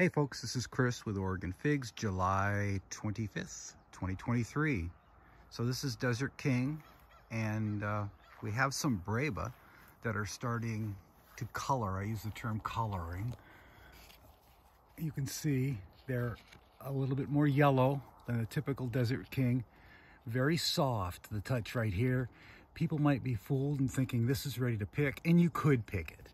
Hey folks, this is Chris with Oregon Figs, July 25th, 2023. So this is Desert King, and uh, we have some Breba that are starting to color. I use the term coloring. You can see they're a little bit more yellow than a typical Desert King. Very soft, the touch right here. People might be fooled and thinking this is ready to pick, and you could pick it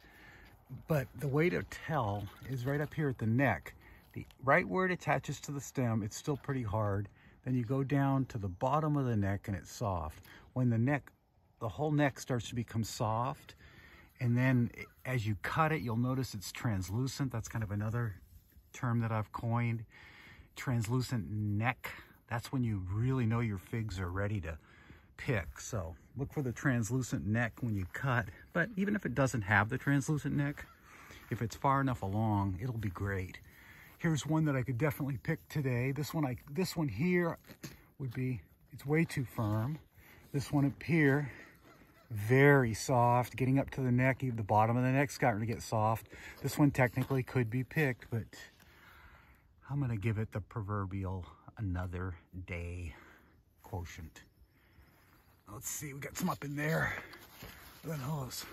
but the way to tell is right up here at the neck. The right where it attaches to the stem, it's still pretty hard. Then you go down to the bottom of the neck and it's soft. When the neck, the whole neck starts to become soft, and then as you cut it, you'll notice it's translucent. That's kind of another term that I've coined. Translucent neck. That's when you really know your figs are ready to pick. So look for the translucent neck when you cut. But even if it doesn't have the translucent neck, if it's far enough along, it'll be great. Here's one that I could definitely pick today. This one, I this one here would be, it's way too firm. This one up here, very soft, getting up to the neck, even the bottom of the neck's starting to get soft. This one technically could be picked, but I'm gonna give it the proverbial another day quotient. Let's see, we got some up in there. At those.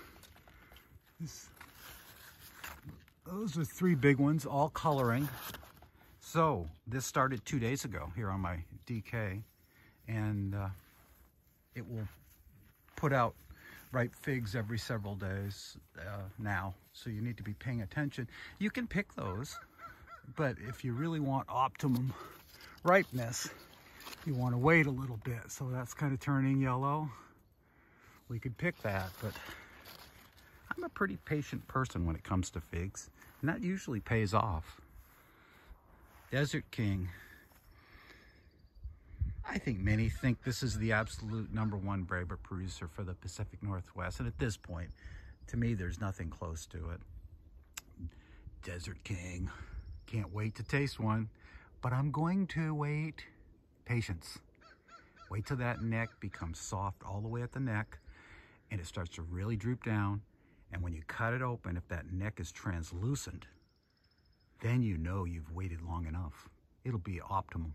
This, those are three big ones, all coloring. So this started two days ago here on my DK, and uh, it will put out ripe figs every several days uh, now. So you need to be paying attention. You can pick those, but if you really want optimum ripeness, you want to wait a little bit. So that's kind of turning yellow. We could pick that, but I'm a pretty patient person when it comes to figs, and that usually pays off. Desert King. I think many think this is the absolute number one Breba producer for the Pacific Northwest, and at this point, to me, there's nothing close to it. Desert King. Can't wait to taste one, but I'm going to wait Patience. Wait till that neck becomes soft all the way at the neck and it starts to really droop down. And when you cut it open, if that neck is translucent, then you know you've waited long enough. It'll be optimal.